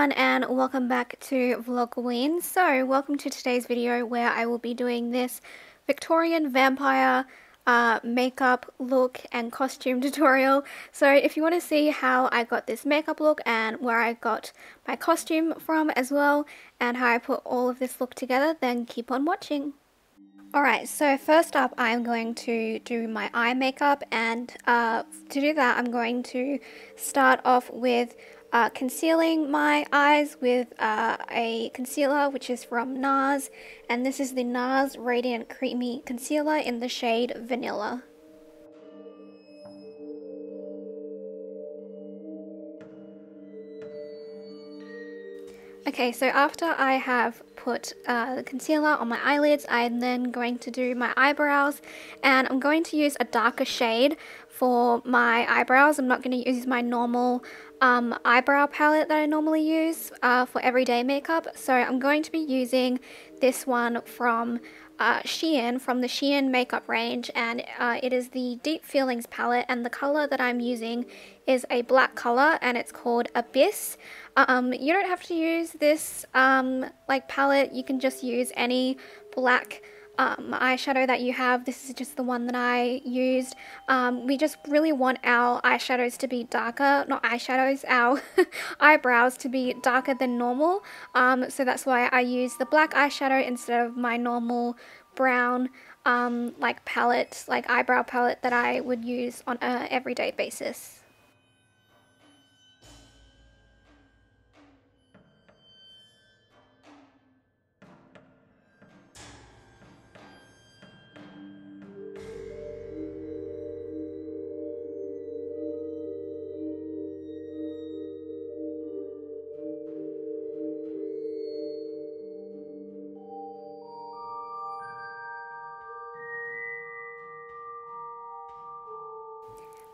everyone and welcome back to Vlogoween. So welcome to today's video where I will be doing this Victorian vampire uh, makeup look and costume tutorial. So if you want to see how I got this makeup look and where I got my costume from as well and how I put all of this look together then keep on watching. Alright, so first up I'm going to do my eye makeup and uh, to do that I'm going to start off with uh, concealing my eyes with uh, a concealer which is from NARS and this is the NARS Radiant Creamy Concealer in the shade Vanilla. Okay, so after I have put uh, the concealer on my eyelids, I'm then going to do my eyebrows and I'm going to use a darker shade for my eyebrows. I'm not going to use my normal um, eyebrow palette that I normally use uh, for everyday makeup. So I'm going to be using this one from uh, Shein, from the Shein makeup range, and uh, it is the Deep Feelings palette, and the color that I'm using is a black color, and it's called Abyss. Um, you don't have to use this um, like palette, you can just use any black um, eyeshadow that you have. This is just the one that I used. Um, we just really want our eyeshadows to be darker, not eyeshadows, our eyebrows to be darker than normal. Um, so that's why I use the black eyeshadow instead of my normal brown um, like palette, like eyebrow palette that I would use on a everyday basis.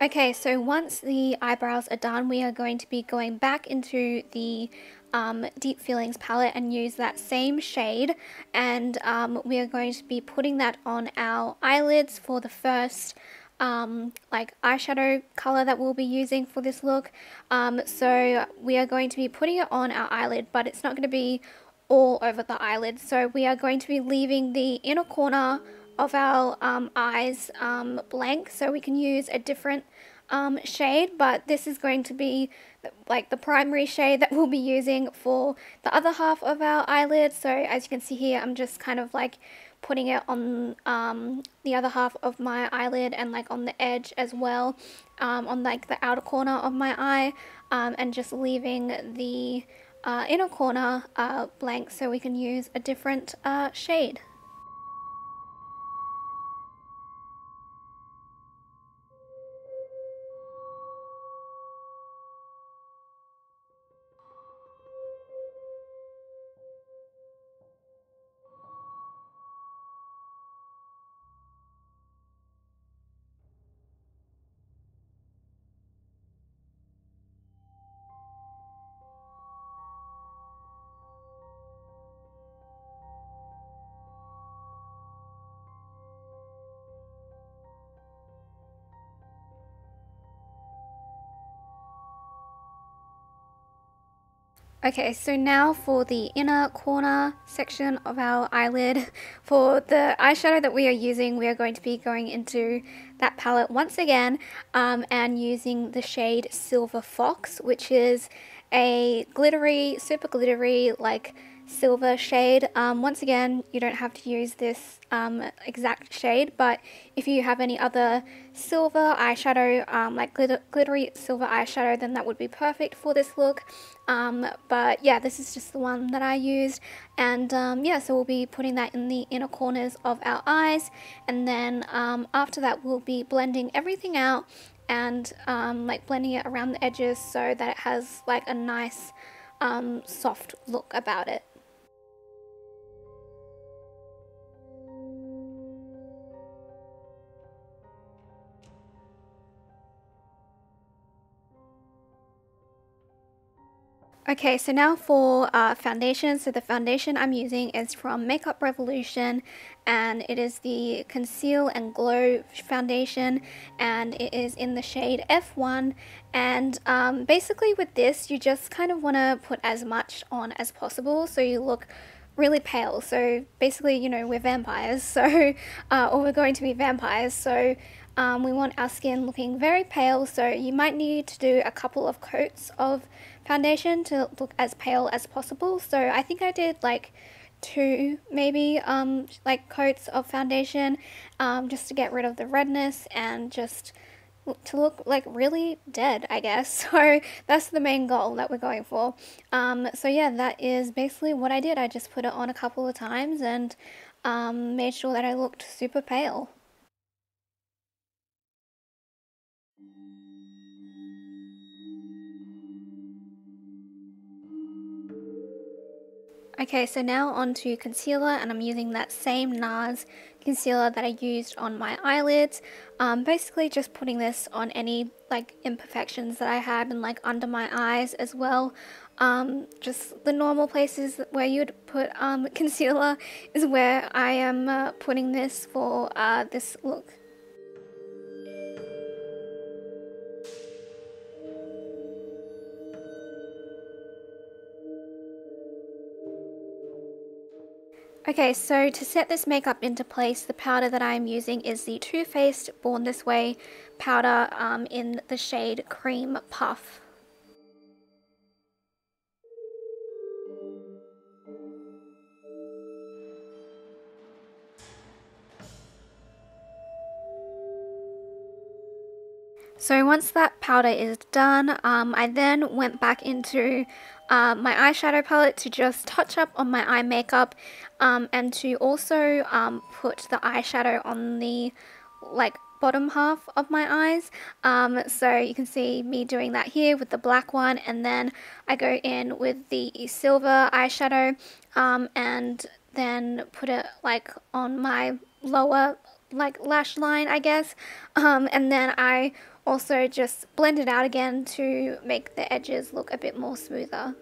Okay, so once the eyebrows are done, we are going to be going back into the um, Deep Feelings palette and use that same shade and um, we are going to be putting that on our eyelids for the first um, like eyeshadow color that we'll be using for this look. Um, so we are going to be putting it on our eyelid but it's not going to be all over the eyelid. So we are going to be leaving the inner corner of our um, eyes um, blank so we can use a different um, shade but this is going to be like the primary shade that we'll be using for the other half of our eyelid so as you can see here I'm just kind of like putting it on um, the other half of my eyelid and like on the edge as well um, on like the outer corner of my eye um, and just leaving the uh, inner corner uh, blank so we can use a different uh, shade. Okay, so now for the inner corner section of our eyelid. For the eyeshadow that we are using, we are going to be going into that palette once again um, and using the shade Silver Fox, which is a glittery, super glittery, like silver shade. Um, once again, you don't have to use this um, exact shade, but if you have any other silver eyeshadow, um, like glitter glittery silver eyeshadow, then that would be perfect for this look. Um, but yeah, this is just the one that I used, and um, yeah, so we'll be putting that in the inner corners of our eyes, and then um, after that, we'll be blending everything out and like blending it around the edges so that it has like a nice soft look about it. Okay, so now for uh, foundation. So the foundation I'm using is from Makeup Revolution and it is the Conceal and Glow foundation and it is in the shade F1 and um, basically with this you just kind of want to put as much on as possible so you look really pale. So basically, you know, we're vampires, so uh, or we're going to be vampires, so um, we want our skin looking very pale, so you might need to do a couple of coats of foundation to look as pale as possible. So I think I did like two maybe um, like coats of foundation um, just to get rid of the redness and just to look like really dead I guess. So that's the main goal that we're going for. Um, so yeah that is basically what I did. I just put it on a couple of times and um, made sure that I looked super pale Okay, so now on to concealer and I'm using that same NARS concealer that I used on my eyelids. Um, basically just putting this on any like imperfections that I had and like under my eyes as well. Um, just the normal places where you'd put um, concealer is where I am uh, putting this for uh, this look. Okay, so to set this makeup into place, the powder that I'm using is the Too Faced Born This Way powder um, in the shade Cream Puff. So once that powder is done, um, I then went back into uh, my eyeshadow palette to just touch up on my eye makeup um, and to also um, put the eyeshadow on the like bottom half of my eyes. Um, so you can see me doing that here with the black one and then I go in with the silver eyeshadow um, and then put it like on my lower like lash line I guess. Um, and then I also just blend it out again to make the edges look a bit more smoother.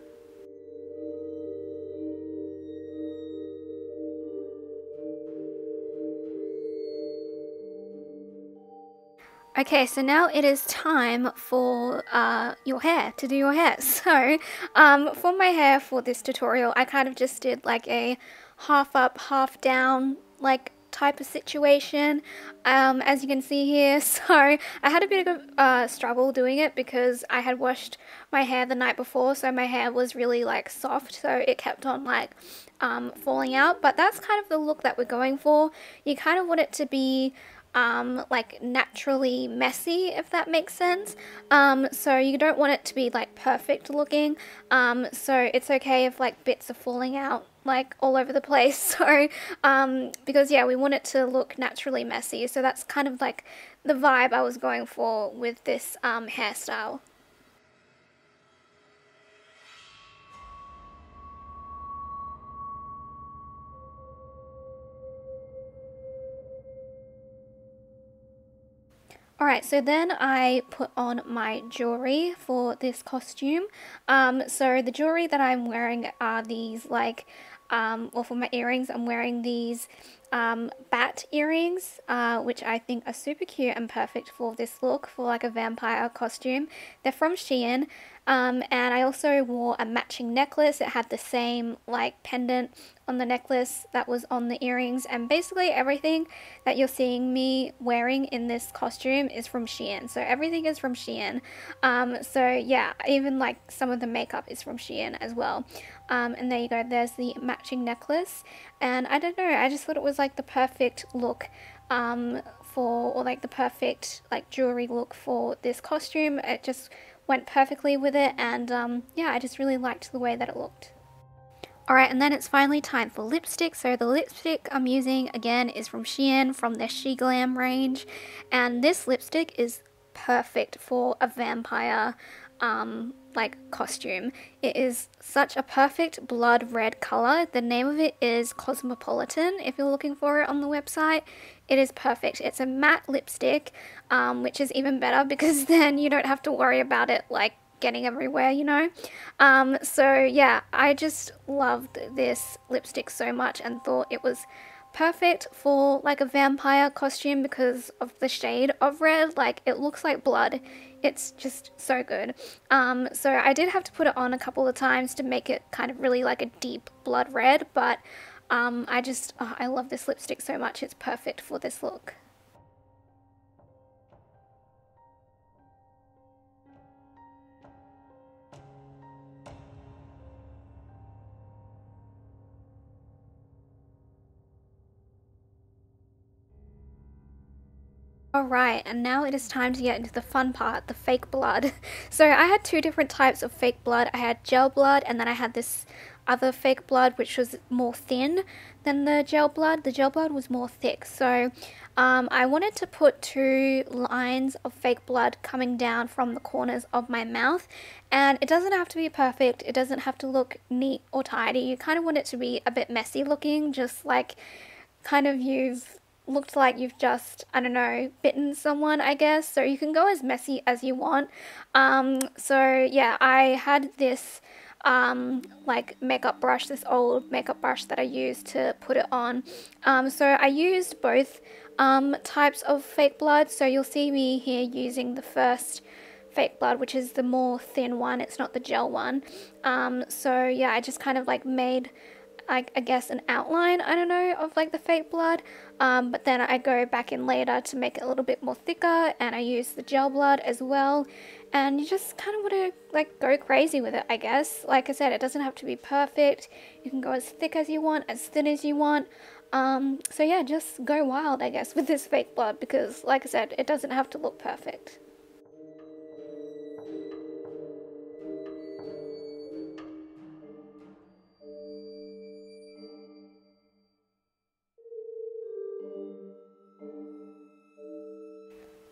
Okay, so now it is time for uh, your hair, to do your hair. So, um, for my hair for this tutorial, I kind of just did like a half up, half down, like type of situation. Um, as you can see here so I had a bit of a uh, struggle doing it because I had washed my hair the night before so my hair was really like soft so it kept on like um, falling out. But that's kind of the look that we're going for. You kind of want it to be um, like naturally messy, if that makes sense. Um, so you don't want it to be like perfect looking. Um, so it's okay if like bits are falling out like all over the place. So um, because yeah, we want it to look naturally messy. So that's kind of like the vibe I was going for with this um, hairstyle. Alright, so then I put on my jewelry for this costume. Um, so the jewelry that I'm wearing are these like, um, well for my earrings I'm wearing these um, bat earrings, uh, which I think are super cute and perfect for this look, for like a vampire costume. They're from Shein. Um, and I also wore a matching necklace. It had the same like pendant on the necklace that was on the earrings and basically everything that you're seeing me wearing in this costume is from Shein. So everything is from Shein. Um, so yeah, even like some of the makeup is from Shein as well. Um, and there you go, there's the matching necklace. And I don't know, I just thought it was like the perfect look um, for, or like the perfect like jewelry look for this costume. It just went perfectly with it and um, yeah, I just really liked the way that it looked. Alright, and then it's finally time for lipstick. So the lipstick I'm using, again, is from Shein, from their She Glam range. And this lipstick is perfect for a vampire um, like costume. It is such a perfect blood red color. The name of it is Cosmopolitan if you're looking for it on the website. It is perfect. It's a matte lipstick, um, which is even better because then you don't have to worry about it like getting everywhere, you know. Um, so yeah, I just loved this lipstick so much and thought it was perfect for like a vampire costume because of the shade of red. Like it looks like blood. It's just so good. Um, so I did have to put it on a couple of times to make it kind of really like a deep blood red, but um, I just, oh, I love this lipstick so much. It's perfect for this look. Alright, and now it is time to get into the fun part, the fake blood. So I had two different types of fake blood. I had gel blood and then I had this other fake blood which was more thin than the gel blood. The gel blood was more thick. So um, I wanted to put two lines of fake blood coming down from the corners of my mouth and it doesn't have to be perfect. It doesn't have to look neat or tidy. You kind of want it to be a bit messy looking just like kind of you've looked like you've just, I don't know, bitten someone, I guess. So you can go as messy as you want. Um, so yeah, I had this um, like makeup brush, this old makeup brush that I used to put it on. Um, so I used both um, types of fake blood. So you'll see me here using the first fake blood, which is the more thin one. It's not the gel one. Um, so yeah, I just kind of like made I, I, guess an outline, I don't know, of like the fake blood. Um, but then I go back in later to make it a little bit more thicker and I use the gel blood as well. And you just kind of want to like go crazy with it, I guess. Like I said, it doesn't have to be perfect. You can go as thick as you want, as thin as you want. Um, so yeah, just go wild, I guess, with this fake blood because like I said, it doesn't have to look perfect.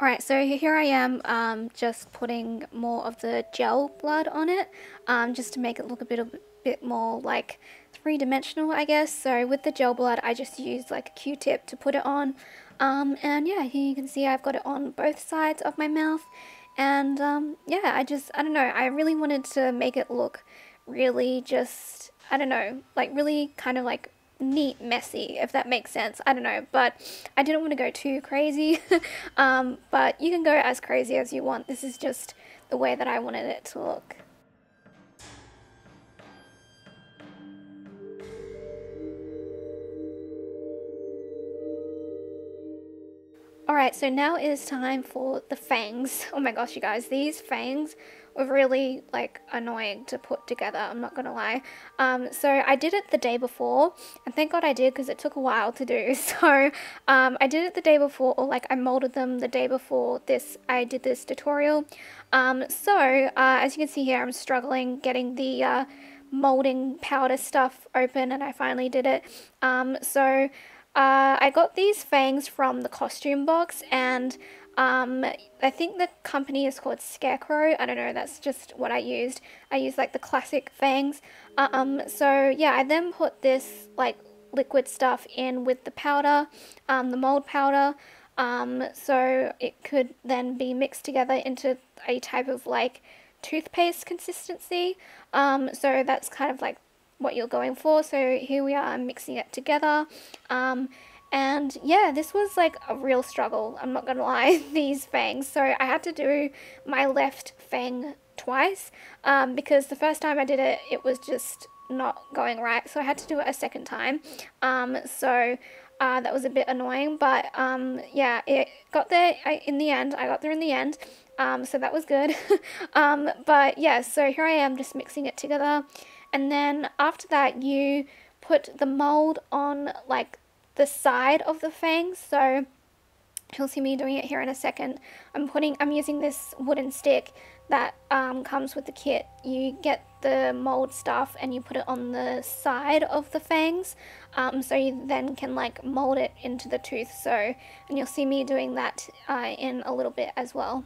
Alright, so here I am um, just putting more of the gel blood on it, um, just to make it look a bit, a bit more like three-dimensional, I guess. So with the gel blood, I just used like a Q-tip to put it on. Um, and yeah, here you can see I've got it on both sides of my mouth. And um, yeah, I just, I don't know, I really wanted to make it look really just, I don't know, like really kind of like neat messy if that makes sense. I don't know but I didn't want to go too crazy. Um, but you can go as crazy as you want. This is just the way that I wanted it to look. Alright, so now it is time for the fangs. Oh my gosh, you guys, these fangs were really like annoying to put together, I'm not gonna lie. Um, so I did it the day before, and thank God I did because it took a while to do. So um, I did it the day before, or like I molded them the day before this, I did this tutorial. Um, so uh, as you can see here, I'm struggling getting the uh, molding powder stuff open, and I finally did it. Um, so uh, I got these fangs from the costume box and um, I think the company is called Scarecrow. I don't know, that's just what I used. I used like the classic fangs. Um, so yeah, I then put this like liquid stuff in with the powder, um, the mold powder. Um, so it could then be mixed together into a type of like toothpaste consistency. Um, so that's kind of like what you're going for. So here we are, I'm mixing it together. Um, and yeah, this was like a real struggle, I'm not gonna lie, these fangs. So I had to do my left fang twice um, because the first time I did it, it was just not going right. So I had to do it a second time. Um, so uh, that was a bit annoying, but um, yeah, it got there I, in the end. I got there in the end, um, so that was good. um, but yeah, so here I am just mixing it together. And then after that, you put the mold on like the side of the fangs. So you'll see me doing it here in a second. I'm putting, I'm using this wooden stick that um, comes with the kit. You get the mold stuff and you put it on the side of the fangs. Um, so you then can like mold it into the tooth. So, and you'll see me doing that uh, in a little bit as well.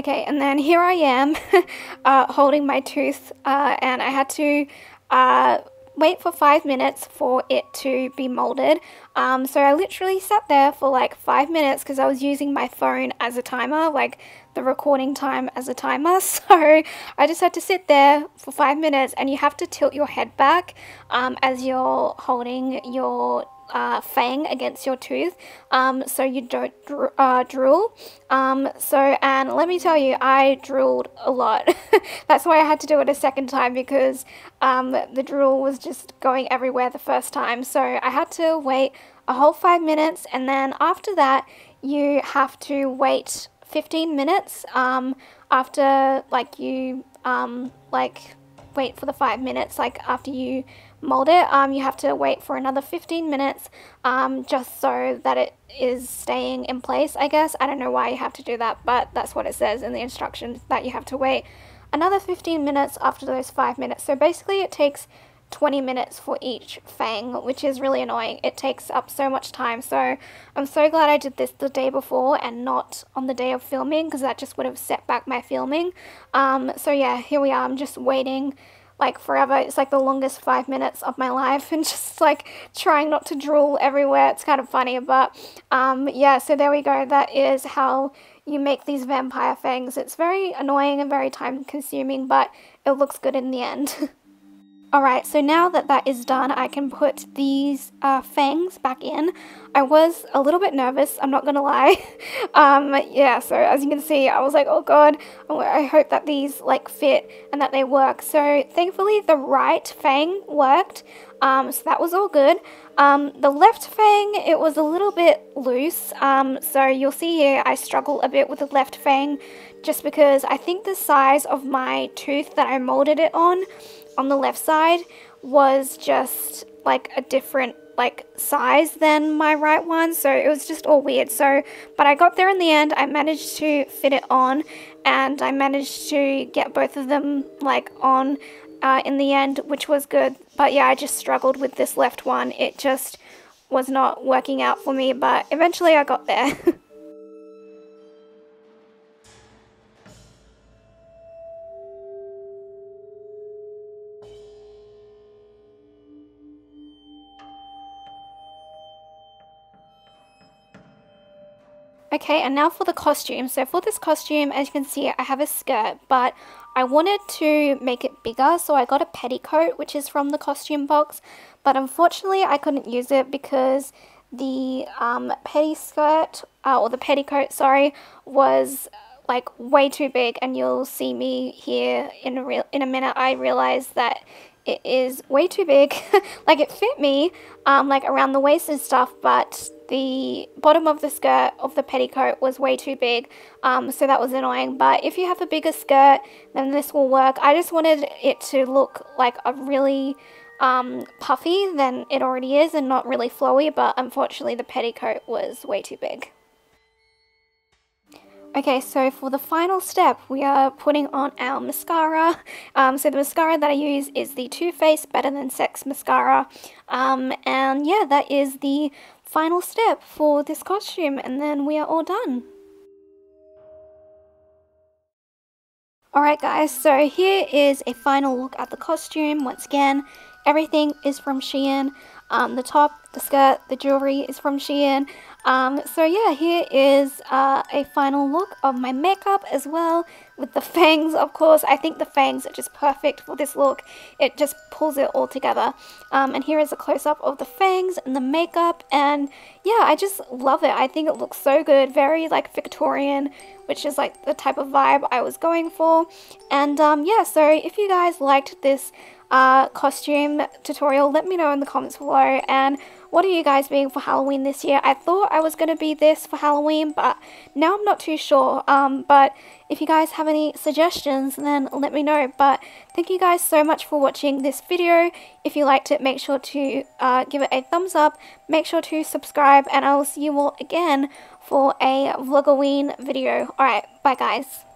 Okay, and then here I am uh, holding my tooth, uh, and I had to uh, wait for five minutes for it to be molded. Um, so I literally sat there for like five minutes because I was using my phone as a timer, like the recording time as a timer. So I just had to sit there for five minutes, and you have to tilt your head back um, as you're holding your uh, fang against your tooth um, so you don't dr uh, drool. Um, so, and let me tell you, I drooled a lot. That's why I had to do it a second time because um, the drool was just going everywhere the first time. So I had to wait a whole five minutes and then after that you have to wait 15 minutes um, after like you um, like wait for the five minutes like after you mold it um, you have to wait for another 15 minutes um, just so that it is staying in place I guess I don't know why you have to do that but that's what it says in the instructions that you have to wait another 15 minutes after those five minutes so basically it takes 20 minutes for each fang, which is really annoying. It takes up so much time. So I'm so glad I did this the day before and not on the day of filming because that just would have set back my filming. Um, so yeah, here we are. I'm just waiting like forever. It's like the longest five minutes of my life and just like trying not to drool everywhere. It's kind of funny, but um, yeah, so there we go. That is how you make these vampire fangs. It's very annoying and very time consuming, but it looks good in the end. Alright, so now that that is done, I can put these uh, fangs back in. I was a little bit nervous, I'm not gonna lie. um, yeah, so as you can see, I was like, oh god, I hope that these like fit and that they work. So thankfully the right fang worked, um, so that was all good. Um, the left fang, it was a little bit loose, um, so you'll see here I struggle a bit with the left fang just because I think the size of my tooth that I molded it on on the left side was just like a different like size than my right one so it was just all weird. So but I got there in the end I managed to fit it on and I managed to get both of them like on uh, in the end which was good. But yeah I just struggled with this left one. It just was not working out for me but eventually I got there Okay, and now for the costume. So for this costume, as you can see, I have a skirt, but I wanted to make it bigger, so I got a petticoat, which is from the costume box, but unfortunately I couldn't use it because the um, petty skirt, uh, or the petticoat, sorry, was like way too big, and you'll see me here in a, real in a minute. I realized that it is way too big. like it fit me, um, like around the waist and stuff, but the bottom of the skirt of the petticoat was way too big, um, so that was annoying. But if you have a bigger skirt, then this will work. I just wanted it to look like a really um, puffy than it already is and not really flowy, but unfortunately the petticoat was way too big. Okay, so for the final step, we are putting on our mascara. Um, so the mascara that I use is the Too Faced Better Than Sex mascara. Um, and yeah, that is the final step for this costume and then we are all done. Alright guys, so here is a final look at the costume. Once again, everything is from Shein. Um, the top, the skirt, the jewelry is from Shein. Um, so yeah, here is uh, a final look of my makeup as well with the fangs, of course. I think the fangs are just perfect for this look. It just pulls it all together. Um, and here is a close-up of the fangs and the makeup. And yeah, I just love it. I think it looks so good. Very like Victorian, which is like the type of vibe I was going for. And um, yeah, so if you guys liked this uh, costume tutorial, let me know in the comments below. And what are you guys being for Halloween this year? I thought I was going to be this for Halloween, but now I'm not too sure. Um, but if you guys have any suggestions, then let me know. But thank you guys so much for watching this video. If you liked it, make sure to uh, give it a thumbs up. Make sure to subscribe, and I will see you all again for a Vlogoween video. Alright, bye guys.